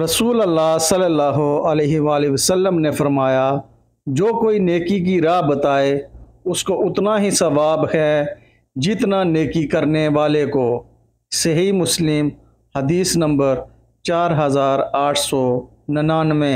रसूल अल्लाह सल्लल्लाहु अलैहि वसल्लम ने फरमाया, जो कोई नेकी की राह बताए, उसको उतना ही सवाब है जितना नेकी करने वाले को। सही मुस्लिम, हदीस नंबर चार हज़ार आठ सौ निन्यानवे